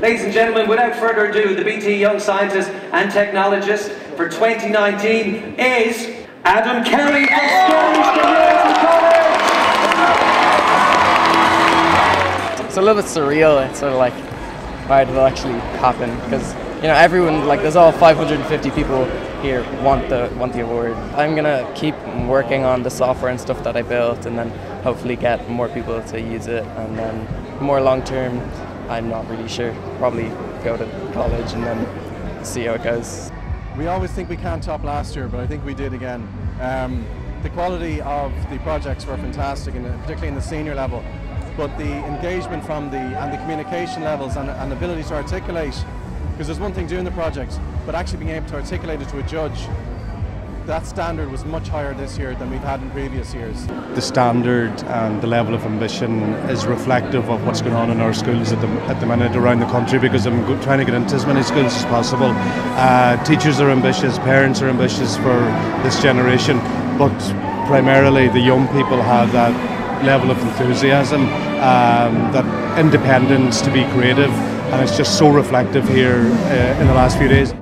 Ladies and gentlemen, without further ado, the BT Young Scientist and Technologist for 2019 is Adam Kelly. It's a little bit surreal. It's sort of like why did it actually happen? Because you know everyone like there's all 550 people here want the want the award. I'm gonna keep working on the software and stuff that I built, and then hopefully get more people to use it, and then more long term. I'm not really sure. Probably go to college and then see how it goes. We always think we can't top last year, but I think we did again. Um, the quality of the projects were fantastic, and particularly in the senior level. But the engagement from the and the communication levels and, and ability to articulate, because there's one thing doing the project, but actually being able to articulate it to a judge that standard was much higher this year than we've had in previous years. The standard and the level of ambition is reflective of what's going on in our schools at the, at the minute around the country because I'm trying to get into as many schools as possible. Uh, teachers are ambitious, parents are ambitious for this generation, but primarily the young people have that level of enthusiasm, um, that independence to be creative, and it's just so reflective here uh, in the last few days.